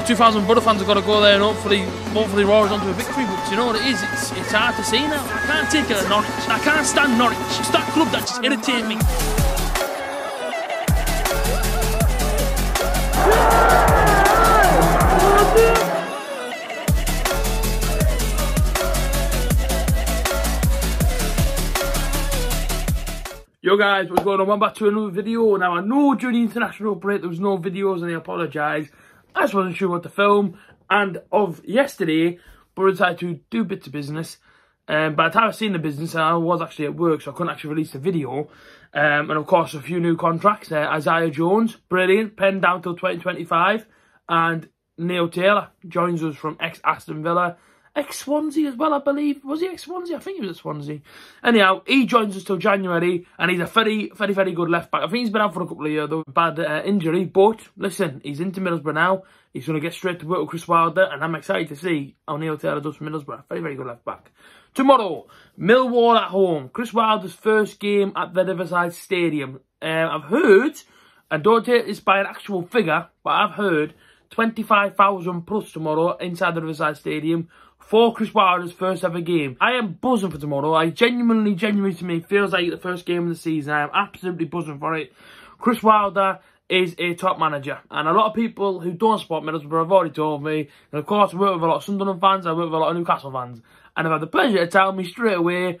know, 2,000 Boro fans have got to go there and hopefully, hopefully roar onto a victory. But you know what it is? It's, it's hard to see now. I can't take it at Norwich. I can't stand Norwich. It's that club that just irritates me. Yo guys, what's going on? Welcome back to another video. Now I know during the international break there was no videos and I apologise. I just wasn't sure what to film. And of yesterday, but I decided to do bits of business. Um, by the time I seen the business, I was actually at work, so I couldn't actually release the video. Um, and of course, a few new contracts. Uh, Isaiah Jones, brilliant, penned down till 2025. And Neil Taylor joins us from ex-Aston Villa ex-Swansea as well, I believe. Was he ex-Swansea? I think he was at Swansea. Anyhow, he joins us till January, and he's a very, very, very good left back. I think he's been out for a couple of years, though, bad uh, injury. But, listen, he's into Middlesbrough now. He's going to get straight to work with Chris Wilder, and I'm excited to see how Neil Taylor does for Middlesbrough. Very, very good left back. Tomorrow, Millwall at home. Chris Wilder's first game at the Riverside Stadium. Um, I've heard, and don't take this by an actual figure, but I've heard 25,000 plus tomorrow inside the Riverside Stadium for Chris Wilder's first ever game. I am buzzing for tomorrow. I genuinely, genuinely to me, feels like the first game of the season. I am absolutely buzzing for it. Chris Wilder is a top manager. And a lot of people who don't support Middlesbrough have already told me. And of course, I work with a lot of Sunderland fans. I work with a lot of Newcastle fans. And I've had the pleasure to tell me straight away,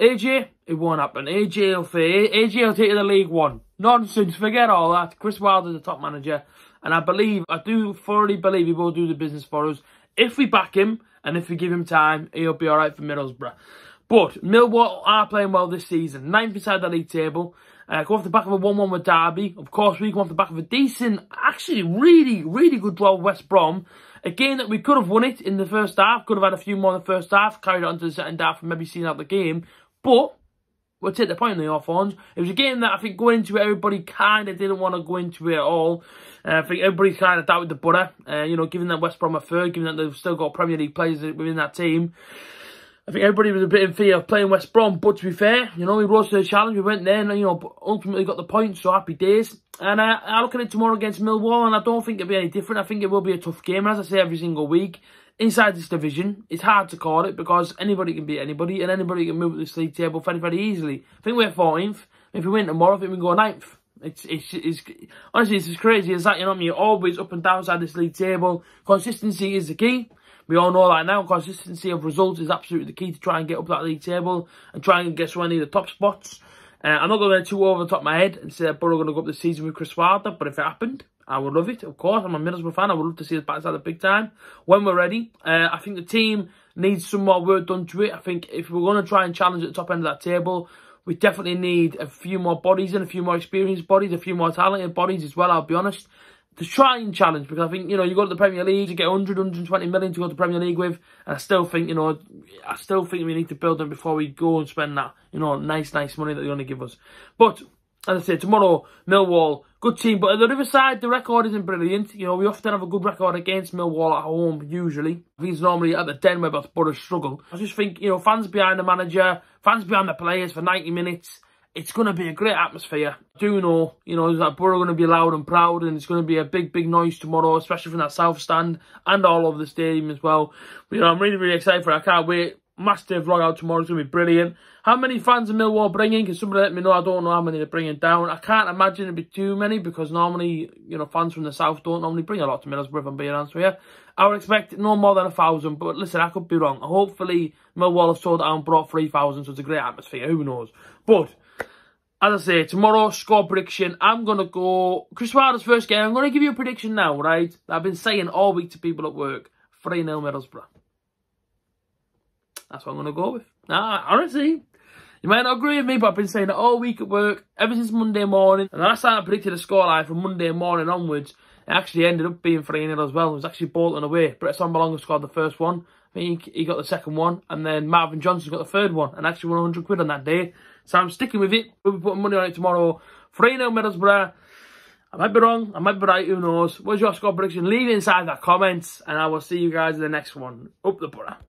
AJ, it won't happen. AJ will, AJ will take you the League One. Nonsense, forget all that. Chris Wilder's the top manager. And I believe, I do thoroughly believe he will do the business for us. If we back him and if we give him time, he'll be all right for Middlesbrough. But Millwall are playing well this season. Ninth beside the league table. Uh, go off the back of a 1-1 with Derby. Of course, we go off the back of a decent, actually really, really good draw with West Brom. A game that we could have won it in the first half. Could have had a few more in the first half. Carried on to the second half and maybe seen out the game. But we'll take the point in the off horns. It was a game that I think going into it, everybody kind of didn't want to go into it at all. Uh, I think everybody kind of doubted the Boro, uh, you know, given that West Brom are third, given that they've still got Premier League players within that team. I think everybody was a bit in fear of playing West Brom, but to be fair, you know, we rose to the challenge, we went there and, you know, ultimately got the points, so happy days. And uh, I look at it tomorrow against Millwall, and I don't think it'll be any different. I think it will be a tough game, and as I say every single week, inside this division, it's hard to call it because anybody can beat anybody and anybody can move up this league table very, very easily. I think we're 14th. If we win tomorrow, I think we can go 9th. It's, it's, it's, honestly, it's as crazy as that, you know what I mean? Always up and down side this league table. Consistency is the key. We all know that now. Consistency of results is absolutely the key to try and get up that league table and try and get any of the top spots. Uh, I'm not going to go too over the top of my head and say that Boro going to go up the season with Chris Wilder, but if it happened, I would love it, of course. I'm a Middlesbrough fan. I would love to see us back at the big time when we're ready. Uh, I think the team needs some more work done to it. I think if we're going to try and challenge at the top end of that table, we definitely need a few more bodies and a few more experienced bodies, a few more talented bodies as well, I'll be honest. To try and challenge, because I think, you know, you go to the Premier League, you get 100, 120 million to go to the Premier League with, and I still think, you know, I still think we need to build them before we go and spend that, you know, nice, nice money that they're going to give us. But as I say, tomorrow, Millwall, good team. But at the other side, the record isn't brilliant. You know, we often have a good record against Millwall at home, usually. It's normally at the den where Boro struggle. I just think, you know, fans behind the manager, fans behind the players for 90 minutes, it's going to be a great atmosphere. I do know, you know, that Boro going to be loud and proud and it's going to be a big, big noise tomorrow, especially from that south stand and all over the stadium as well. But, you know, I'm really, really excited for it. I can't wait massive vlog out tomorrow. It's going to be brilliant. How many fans of Millwall bringing? Can somebody let me know? I don't know how many they're bringing down. I can't imagine it'd be too many because normally, you know, fans from the south don't normally bring a lot to Middlesbrough, if I'm being honest with you. I would expect no more than a thousand, but listen, I could be wrong. Hopefully, Millwall have sold out and brought 3,000, so it's a great atmosphere. Who knows? But, as I say, tomorrow, score prediction. I'm going to go... Chris Wilder's first game. I'm going to give you a prediction now, right? I've been saying all week to people at work. 3-0 Middlesbrough. That's what I'm going to go with. Nah, honestly, you might not agree with me, but I've been saying it all week at work, ever since Monday morning. And the last time I predicted a scoreline from Monday morning onwards, it actually ended up being 3-0 as well. It was actually Bolton away. Britt Assombalonga scored the first one. I think he got the second one. And then Marvin Johnson got the third one. And actually won 100 quid on that day. So I'm sticking with it. We'll be putting money on it tomorrow. 3-0 Middlesbrough. I might be wrong. I might be right. Who knows? What's your score prediction? Leave it inside the comments. And I will see you guys in the next one. Up the Boro.